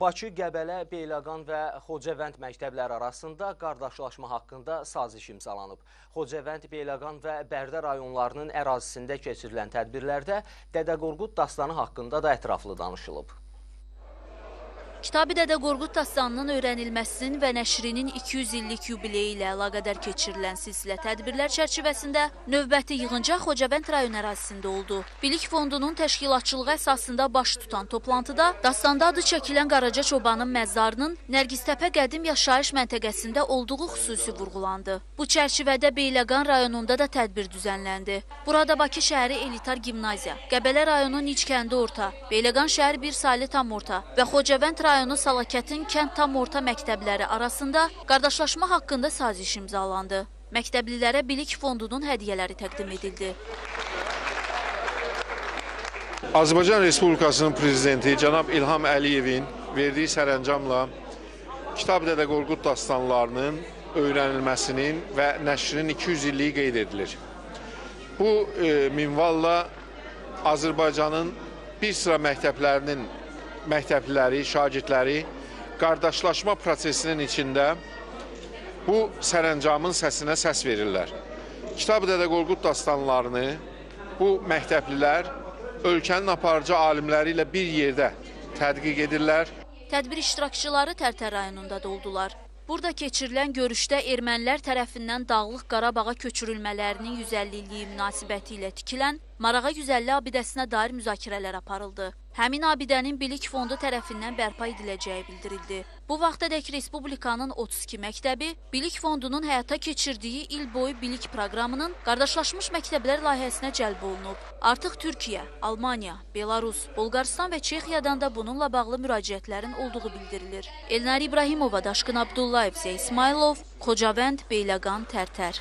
Bakı, Qəbələ, Beyləqan və Xocavənd məktəbləri arasında qardaşlaşma haqqında saziş imzalanıb. Xocavənd, Beyləqan və Bərdə rayonlarının ərazisində keçirilən tədbirlərdə Dədə Qorqud dastanı haqqında da ətraflı danışılıb. Kitab-ı Dədə Qorqud dastanının öyrənilməsinin və nəşrinin 200 illik yubileyi ilə əlaqədar keçirilən silsilə tədbirlər çərçivəsində növbəti yığıncaq Xocavənd rayon ərazisində oldu. Bilik fondunun təşkilatçılığı əsasında baş tutan toplantıda dastanda adı çəkilən Qaraca Çobanın məzarının Nərgiztəpə qədim yaşayış məntəqəsində olduğu xüsusi vurğulandı. Bu çərçivədə Beyləqan rayonunda da tədbir düzənləndi. Burada Bakı şəhəri elitar gimnaziya, Qəbələ rayonu Niçkəndi orta, Beyləqan şəhəri bir saylı tam orta və Xocavənd rayonu Salakətin kənd tam orta məktəbləri arasında qardaşlaşma haqqında saziş imzalandı. Məktəblilərə Bilik Fondunun hədiyyələri təqdim edildi. Azərbaycan Respublikasının prezidenti cənab İlham Əliyevin verdiyi sərəncamla Kitab Dədə Qorqud dastanlarının öyrənilməsinin və nəşrinin 200 illiyi qeyd edilir. Bu e, minvalla Azərbaycanın bir sıra məktəblərinin məktəbliləri, şagirdləri qardaşlaşma prosesinin içində bu sərəncamın səsinə səs verirlər. Kitab Dədə Qorqud dastanlarını bu məktəblilər ölkənin aparıcı alimləri ilə bir yerdə tədqiq edirlər. Tədbir iştirakçıları Tərtər rayonunda da oldular. Burada keçirilən görüşdə ermənilər tərəfindən Dağlıq Qarabağa köçürülmələrinin 150 illiyi münasibəti ilə tikilən Marağa 150 abidəsinə dair müzakirələr aparıldı. Həmin abidənin Bilik Fondu tərəfindən bərpa ediləcəyi bildirildi. Bu vaxtadək Respublikanın 32 məktəbi Bilik Fondunun həyata keçirdiyi il boyu bilik proqramının qardaşlaşmış məktəblər layihəsinə cəlb olunub. Artıq Türkiyə, Almaniya, Belarus, Bolqaristan və Çexiyadan da bununla bağlı müraciətlərin olduğu bildirilir. Elnar İbrahimova, Daşqın Abdullayev, İsmailov, Xocavənd, Beyləqan, Tərtər.